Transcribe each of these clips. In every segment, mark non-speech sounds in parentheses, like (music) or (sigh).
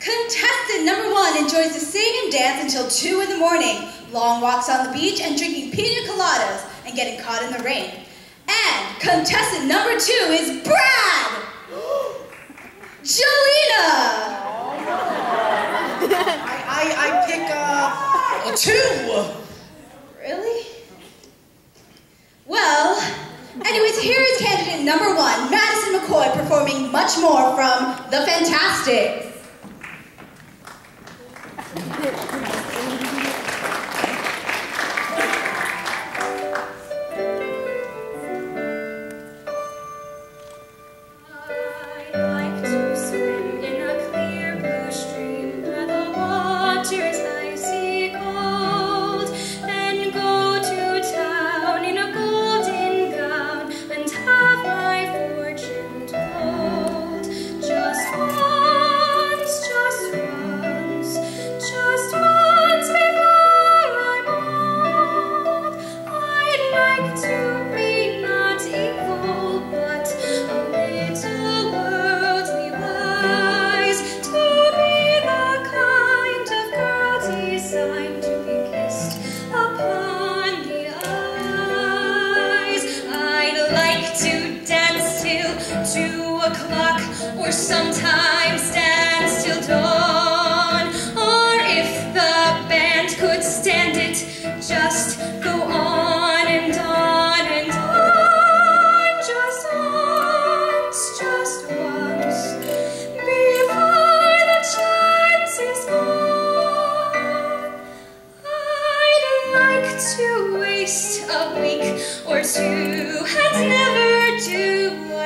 Contestant number one enjoys to sing and dance until 2 in the morning, long walks on the beach and drinking pina coladas and getting caught in the rain. And contestant number two is Brad! (gasps) Jolena! I, I, I pick uh, a two. Really? Well, anyways, here is candidate number one, Madison McCoy, performing much more from The Fantasticks. で o'clock or sometimes stand till dawn. Or if the band could stand it, just go on and on and on. Just once, just once, before the chance is gone. I'd like to waste a week or two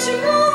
寂寞。